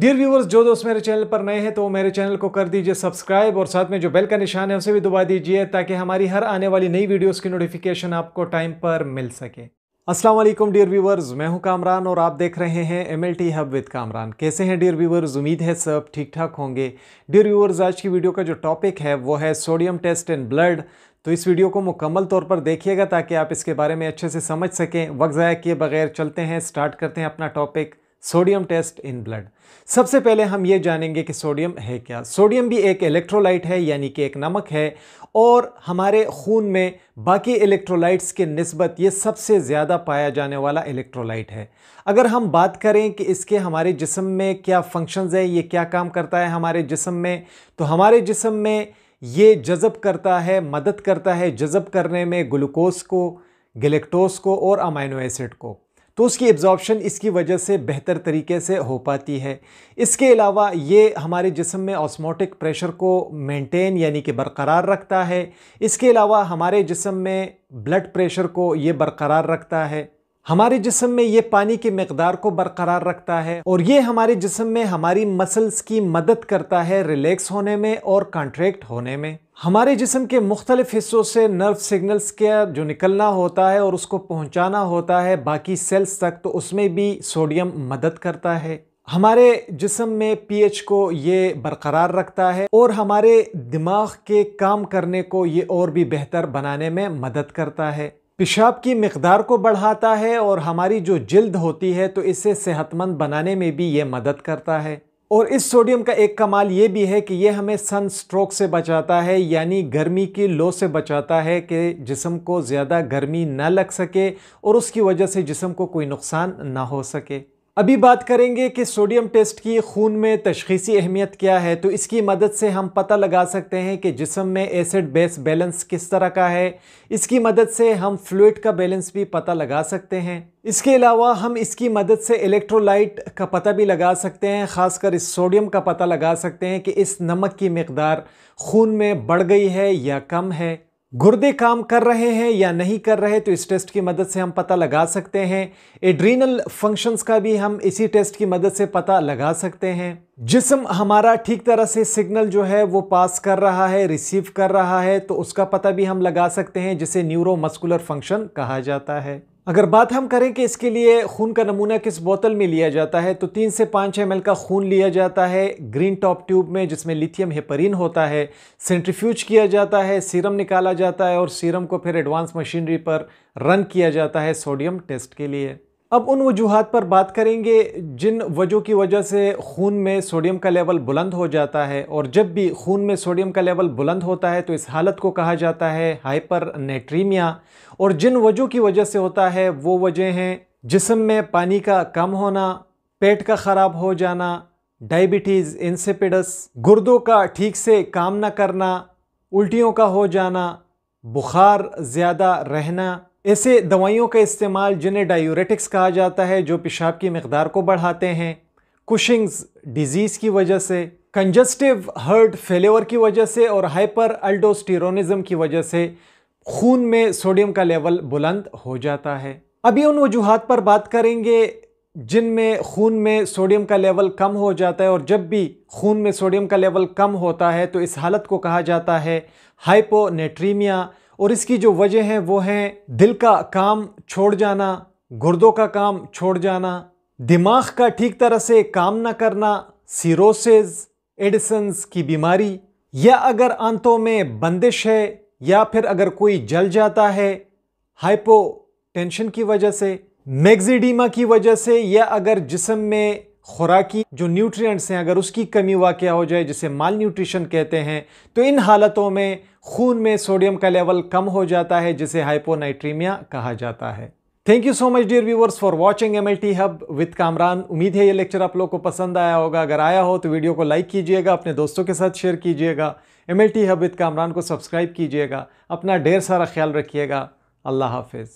Dear viewers जो दोस्त मेरे चैनल पर नए हैं तो मेरे चैनल को कर दीजिए सब्सक्राइब और साथ में जो बेल का निशान है, उसे भी दबा दीजिए ताकि हमारी हर आने वाली नई वीडियोस की नोटिफिकेशन आपको टाइम पर मिल सके। अस्सलाम वालेकुम डियर व्यूवर्स मैं हूँ कामरान और आप देख रहे हैं M L T hub with Kamran. कैसे हैं डियर व्यूवर्स उम्मीद है सब ठीक ठाक होंगे। डियर व्यूवर्स आज की वीडियो का जो टॉपिक है, वो है सोडियम टेस्ट इन ब्लड तो इस वीडियो को मुकम्मल तौर पर देखिएगा ताकि आप इसके बारे में अच्छे से समझ सकें। वक्त ज़ाया किए बगैर चलते हैं स्टार्ट करते हैं अपना topic sodium test in blood. सबसे पहले हम ये जानेंगे कि सोडियम है क्या। सोडियम भी एक इलेक्ट्रोलाइट है, यानी कि एक नमक है, और हमारे खून में बाकी इलेक्ट्रोलाइट्स के नस्बत ये सबसे ज़्यादा पाया जाने वाला इलेक्ट्रोलाइट है। अगर हम बात करें कि इसके हमारे जिसम में क्या फ़ंक्शंस है, ये क्या काम करता है हमारे जिसम में तो हमारे जिसम में ये जज़ब करता है, मदद करता है जज़ब करने में ग्लूकोज को गलेक्टोस को और अमाइनो एसिड को। तो उसकी एब्जॉर्बशन इसकी वजह से बेहतर तरीके से हो पाती है। इसके अलावा ये हमारे जिसम में ऑस्मोटिक प्रेशर को मेंटेन यानी कि बरकरार रखता है। इसके अलावा हमारे जिसम में ब्लड प्रेशर को ये बरकरार रखता है। हमारे जिसम में ये पानी की मकदार को बरकरार रखता है और ये हमारे जिसम में हमारी मसल्स की मदद करता है रिलैक्स होने में और कॉन्ट्रैक्ट होने में। हमारे जिसम के मुख्तलिफ़ हिस्सों से नर्व सिग्नल्स का जो निकलना होता है और उसको पहुंचाना होता है बाकी सेल्स तक तो उसमें भी सोडियम मदद करता है। हमारे जिसम में पीएच को ये बरकरार रखता है और हमारे दिमाग के काम करने को ये और भी बेहतर बनाने में मदद करता है। पेशाब की मकदार को बढ़ाता है और हमारी जो जल्द होती है तो इसे सेहतमंद बनाने में भी ये मदद करता है। और इस सोडियम का एक कमाल ये भी है कि यह हमें सन स्ट्रोक से बचाता है, यानी गर्मी की लो से बचाता है कि जिसम को ज़्यादा गर्मी ना लग सके और उसकी वजह से जिसम को कोई नुकसान ना हो सके। अभी बात करेंगे कि सोडियम टेस्ट की खून में तशखीसी अहमियत क्या है तो इसकी मदद से हम पता लगा सकते हैं कि जिसम में एसिड बेस बैलेंस किस तरह का है। इसकी मदद से हम फ्लूड का बैलेंस भी पता लगा सकते हैं। इसके अलावा हम इसकी मदद से इलेक्ट्रोलाइट का पता भी लगा सकते हैं, ख़ासकर इस सोडियम का पता लगा सकते हैं कि इस नमक की मकदार खून में बढ़ गई है या कम है। गुर्दे काम कर रहे हैं या नहीं कर रहे तो इस टेस्ट की मदद से हम पता लगा सकते हैं। एड्रीनल फ़ंक्शंस का भी हम इसी टेस्ट की मदद से पता लगा सकते हैं। जिसम हमारा ठीक तरह से सिग्नल जो है वो पास कर रहा है, रिसीव कर रहा है तो उसका पता भी हम लगा सकते हैं, जिसे न्यूरोमस्कुलर फ़ंक्शन कहा जाता है। अगर बात हम करें कि इसके लिए खून का नमूना किस बोतल में लिया जाता है तो तीन से पाँच एम का खून लिया जाता है, ग्रीन टॉप ट्यूब में जिसमें लिथियम हेपरिन होता है, सेंट्रीफ्यूज किया जाता है, सीरम निकाला जाता है और सीरम को फिर एडवांस मशीनरी पर रन किया जाता है सोडियम टेस्ट के लिए। अब उन वजूहत पर बात करेंगे जिन वजह की वजह से खून में सोडियम का लेवल बुलंद हो जाता है और जब भी खून में सोडियम का लेवल बुलंद होता है तो इस हालत को कहा जाता है हाइपर नेट्रीमिया और जिन वजह की वजह से होता है, वो वजह हैं जिसम में पानी का कम होना, पेट का ख़राब हो जाना, डायबिटीज़, इंसिपिडस, गुर्दों का ठीक से काम न करना, उल्टियों का हो जाना, बुखार ज़्यादा रहना ऐसे दवाइयों का इस्तेमाल जिन्हें डायूरेटिक्स कहा जाता है, जो पेशाब की मकदार को बढ़ाते हैं। कुशिंग्स डिज़ीज़ की वजह से कंजस्टिव हर्ट फेलेवर की वजह से और हाइपर अल्डोस्टीरोनिज्म की वजह से खून में सोडियम का लेवल बुलंद हो जाता है। अभी उन वजूहत पर बात करेंगे जिनमें खून में सोडियम का लेवल कम हो जाता है और जब भी खून में सोडियम का लेवल कम होता है तो इस हालत को कहा जाता है हाइपोनेट्रीमिया और इसकी जो वजह है, वो है दिल का काम छोड़ जाना, गुर्दों का काम छोड़ जाना, दिमाग का ठीक तरह से काम ना करना सीरोसिस एडिसन्स की बीमारी, या अगर आंतों में बंदिश है, या फिर अगर कोई जल जाता है हाइपो टेंशन की वजह से मैग्जीडीमा की वजह से, या अगर जिसम में खुराकी, जो न्यूट्रिएंट्स हैं, अगर उसकी कमी वाक़ हो जाए, जिसे माल न्यूट्रिशन कहते हैं तो इन हालतों में खून में सोडियम का लेवल कम हो जाता है, जिसे हाइपोनाइट्रीमिया कहा जाता है। Thank you so much dear viewers for watching M L T hub with Kamran उम्मीद है ये लेक्चर आप लोग को पसंद आया होगा। अगर आया हो तो वीडियो को लाइक कीजिएगा, अपने दोस्तों के साथ शेयर कीजिएगा। M L T hub with Kamran को सब्सक्राइब कीजिएगा। अपना ढेर सारा ख्याल रखिएगा। अल्लाह हाफिज़।